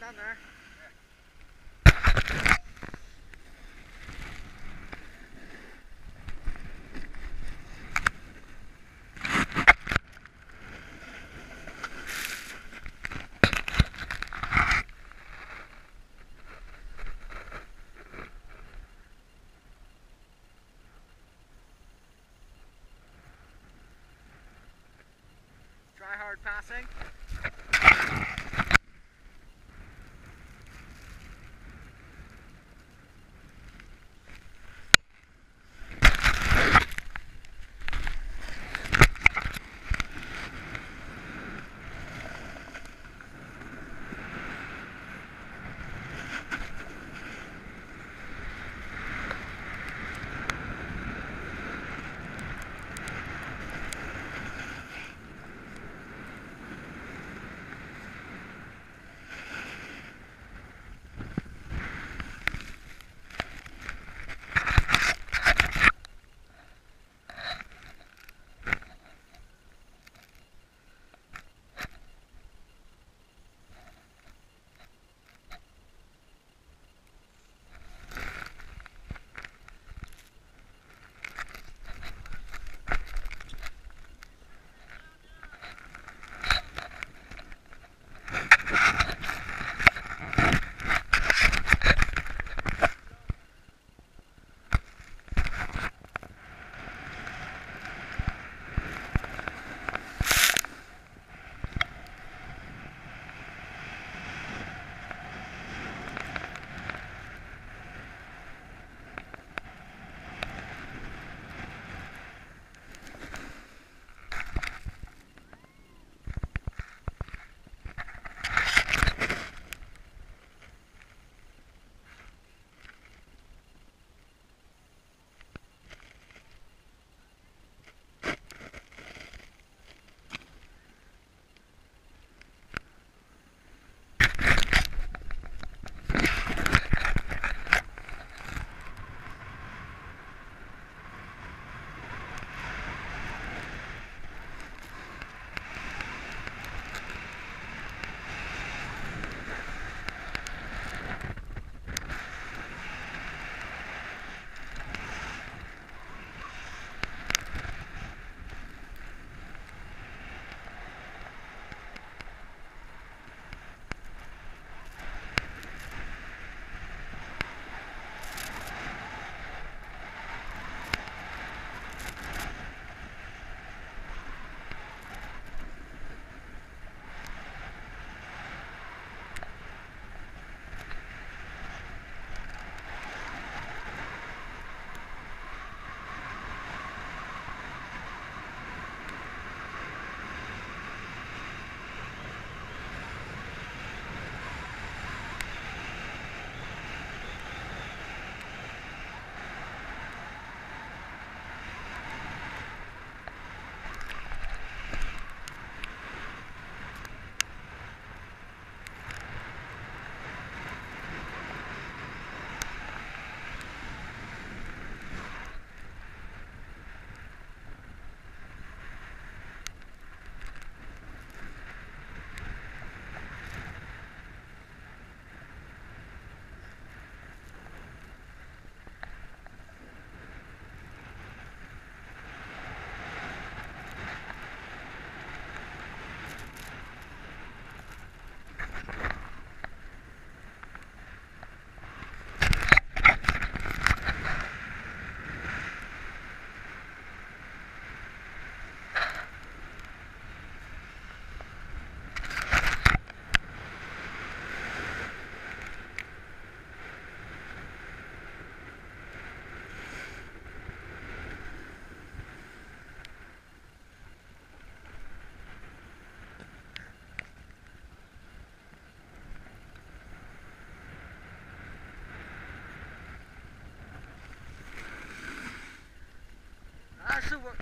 down there. нашего